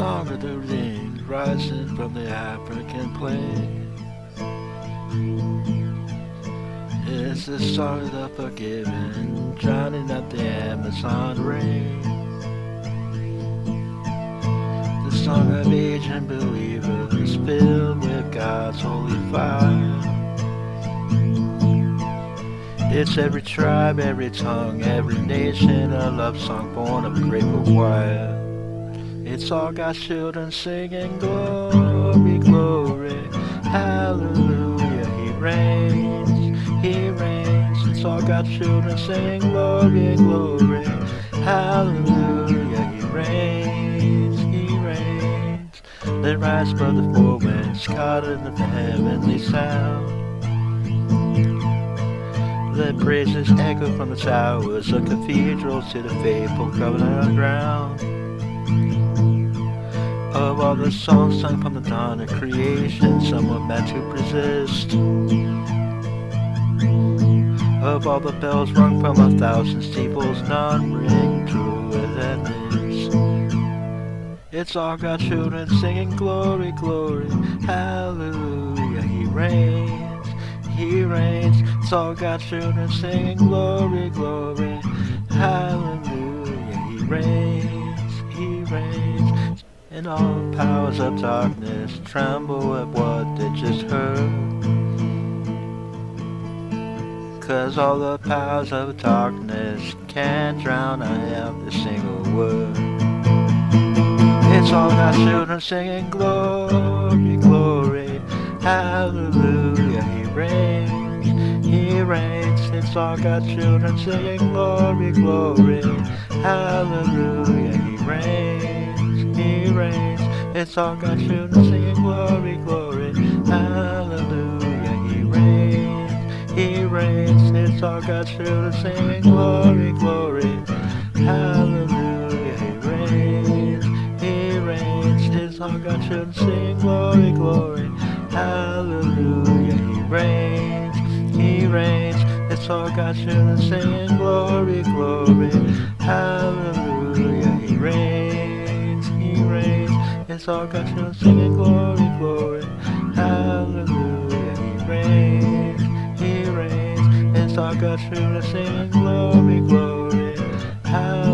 of the rings rising from the African plain. It's the song of the forgiven, drowning out the Amazon rain. The song of Asian believers filled with God's holy fire. It's every tribe, every tongue, every nation, a love song born of a grateful choir. It's all God's children singing glory, glory, hallelujah. He reigns, He reigns. It's all God's children singing glory, glory, hallelujah. He reigns, He reigns. Let rise the four winds, caught in the heavenly sound. Let praises echo from the towers of cathedrals to the faithful covenant ground. Of all the songs sung from the dawn of creation, some were meant to persist. Of all the bells rung from a thousand steeples, none ring truer than this. It's all God's children singing glory, glory, hallelujah, He reigns, He reigns. It's all God's children singing glory, glory, hallelujah, He reigns, He reigns. And all powers of darkness tremble at what they just heard. Cause all the powers of darkness can't drown out the single word. It's all God's children singing glory, glory, hallelujah, He reigns, He reigns. It's all God's children singing glory, glory, hallelujah, He reigns, He reigns. It's all God's children singing glory, glory, hallelujah, He reigns, He reigns. It's all God's children singing glory, glory, hallelujah, He reigns, He reigns. It's all God's children singing glory, glory, hallelujah, He reigns, He reigns. It's all God's children singing glory, glory, hallelujah, It's all God's children singing glory, glory, hallelujah, He reigns, He reigns. It's all God's children singing glory, glory, hallelujah.